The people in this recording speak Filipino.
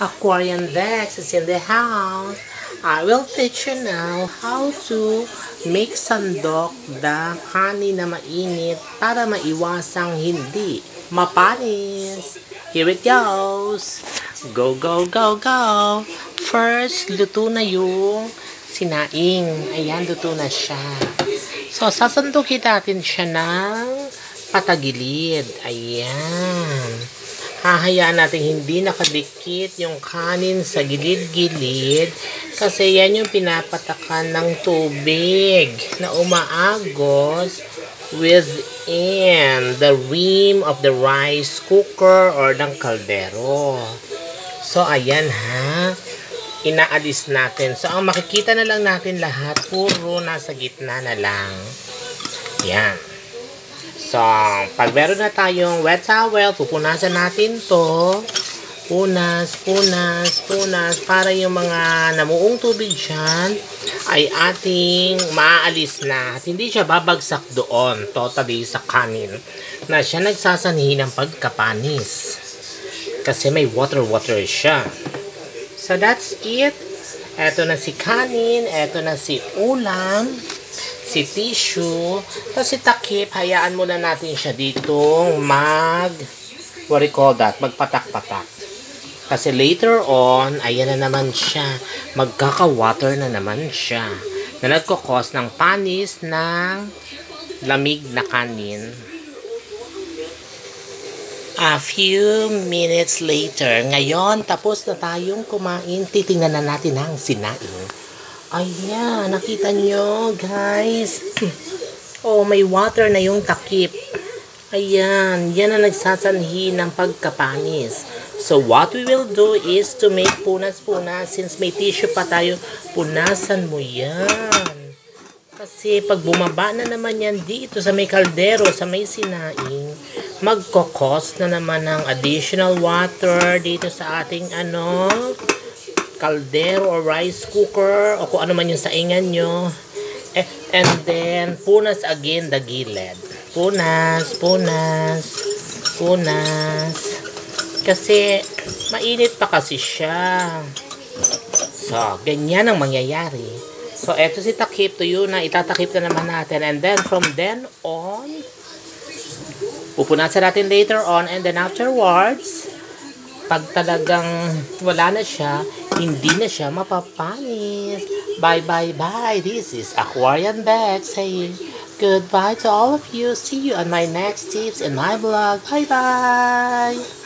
Aquarian Vex is in the house. I will teach you now how to make sandok the kanin na mainit para maiwasang hindi mapanis. Here it goes. Go, go, go, go. First, luto na yung sinaing. Ayan, luto na siya. So, sasandukin natin siya ng patagilid. Ayan. Hahayaan natin hindi nakadikit yung kanin sa gilid-gilid kasi yan yung pinapatakan ng tubig na umaagos within the rim of the rice cooker or ng kaldero. So, ayan ha. Inaalis natin. So, ang makikita na lang natin lahat, puro nasa gitna na lang. Yan. So, pag meron na tayong wet towel, pupunasan natin to. Punas, punas, punas, para yung mga namuong tubig dyan ay ating maaalis na. At hindi siya babagsak doon, totally sa kanin, na siya nagsasanhi ng pagkapanis. Kasi may water-water siya. So, that's it. Eto na si kanin, eto na si ulam si tissue, tapos si takip, hayaan muna natin siya dito mag, what do you call that, magpatak-patak. Kasi later on, ayan na naman siya, magkaka-water na naman siya, na nagkakos ng panis ng lamig na kanin. A few minutes later, ngayon tapos na tayong kumain, titingnan na natin ang sinaing. Ayan, nakita nyo, guys. Oh, may water na yung takip. Ayan, yan ang nagsasanhi ng pagkapanis. So, what we will do is to make punas-punas. Since may tissue pa tayo, punasan mo yan. Kasi pag bumaba na naman yan dito sa may kaldero, sa may sinaing, magkokos na naman ng additional water dito sa ating ano, kaldero or rice cooker o kung ano man yung saingan nyo. Eh, and then, punas again the gilid. Punas, punas, punas. Kasi, mainit pa kasi siya. So, ganyan ang mangyayari. So, eto si takip to yun na itatakip na naman natin. And then, from then on, pupunasan natin later on and then afterwards, pag talagang wala na siya, hindi na siya mapapanis. Bye, bye, bye. This is Aquarian Bag saying goodbye to all of you. See you on my next tips in my blog. Bye, bye.